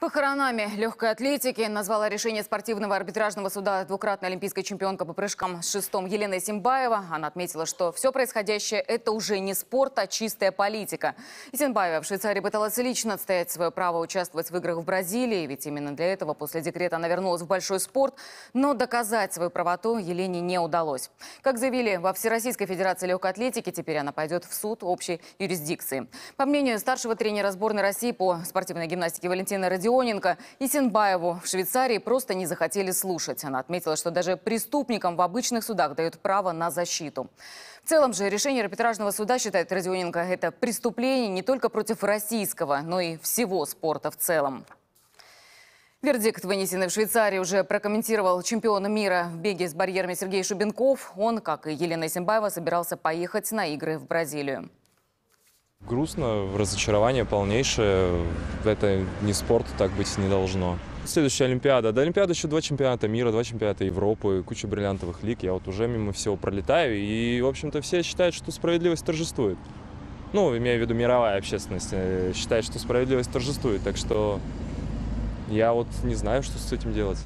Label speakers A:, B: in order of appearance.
A: Похоронами легкой атлетики назвала решение спортивного арбитражного суда двукратная олимпийская чемпионка по прыжкам с шестом Елена Симбаева. Она отметила, что все происходящее – это уже не спорт, а чистая политика. Симбаева в Швейцарии пыталась лично отстоять свое право участвовать в играх в Бразилии, ведь именно для этого после декрета она вернулась в большой спорт. Но доказать свою правоту Елене не удалось. Как заявили во Всероссийской Федерации легкой атлетики, теперь она пойдет в суд общей юрисдикции. По мнению старшего тренера сборной России по спортивной гимнастике Валентины Родионовой, Родионенко и Синбаеву в Швейцарии просто не захотели слушать. Она отметила, что даже преступникам в обычных судах дают право на защиту. В целом же решение арбитражного суда, считает Родионенко, это преступление не только против российского, но и всего спорта в целом. Вердикт, вынесенный в Швейцарии, уже прокомментировал чемпион мира в беге с барьерами Сергей Шубенков. Он, как и Елена Симбаева, собирался поехать на игры в Бразилию.
B: Грустно, разочарование полнейшее. Это не спорт, так быть не должно. Следующая Олимпиада. До Олимпиады еще два чемпионата мира, два чемпионата Европы, куча бриллиантовых лиг. Я вот уже мимо всего пролетаю. И, в общем-то, все считают, что справедливость торжествует. Ну, имею в виду мировая общественность э, считает, что справедливость торжествует. Так что я вот не знаю, что с этим делать.